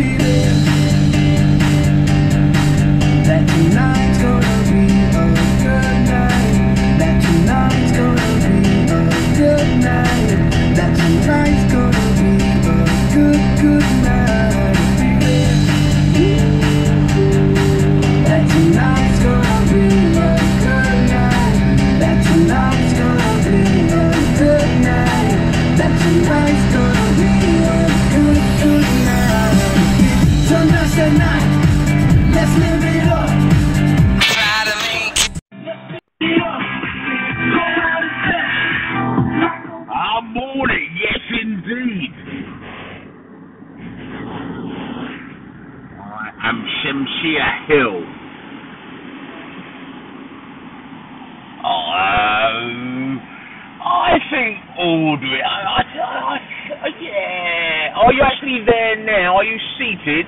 You. yes indeed I'm Shamshia Hill. Um, I think Audrey. I, I, yeah. Are you actually there now? Are you seated?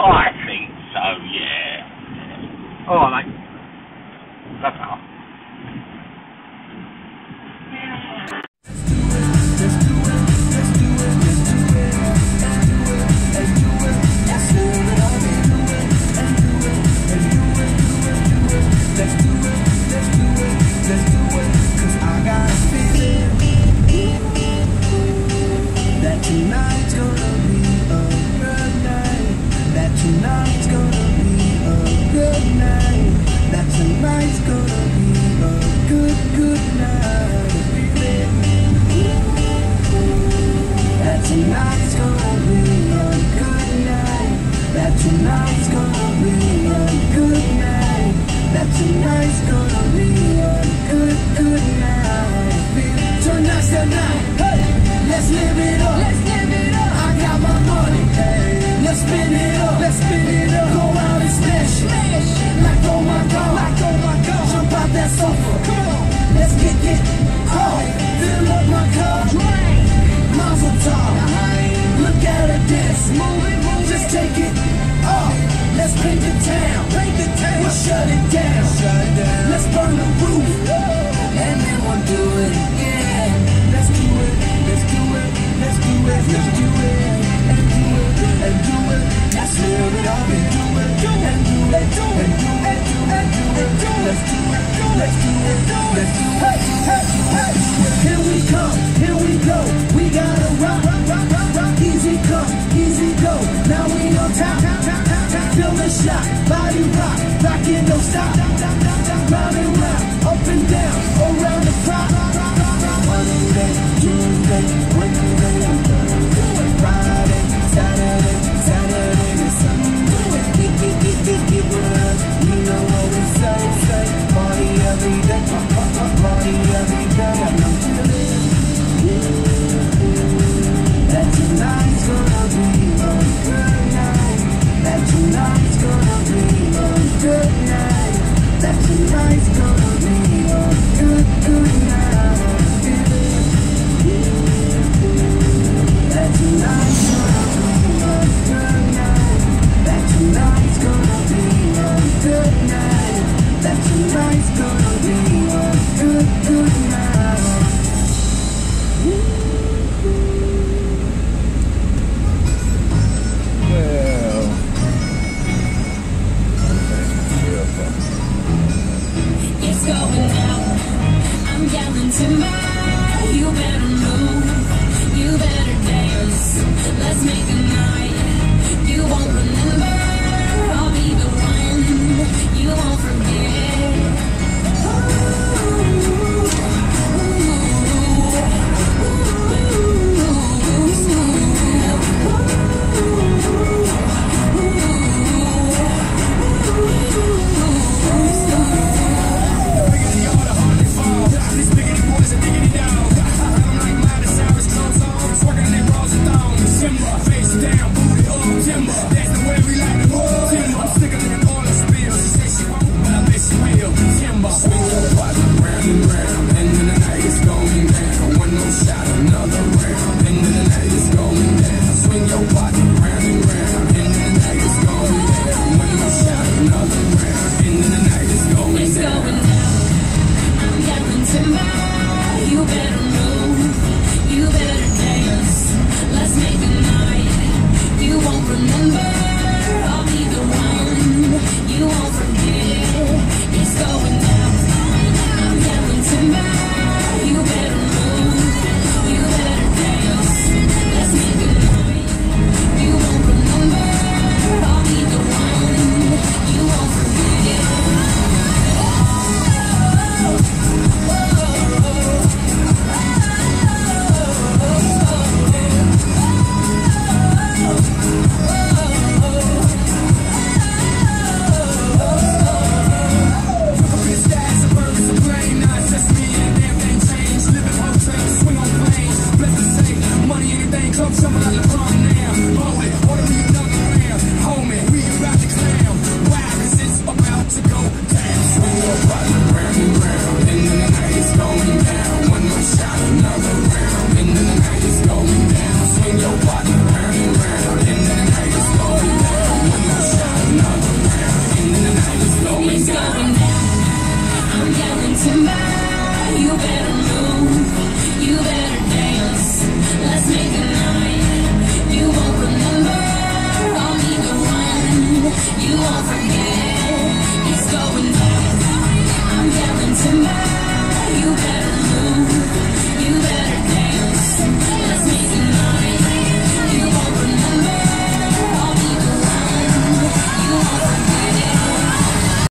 Oh, I think so, yeah. Oh, All right, like. suffer. Let's kick it off. Fill up my cup. Drink. Mazel tov. Look at her dance. Move it, move Just take it off. Let's paint the town. Paint the town. We'll shut it down. Shut it down. Let's burn the roof. here we go. We gotta rock, rock, rock, rock, Easy come, easy go. Now we on top, top, top, top, top. Body rock, rockin' no stop.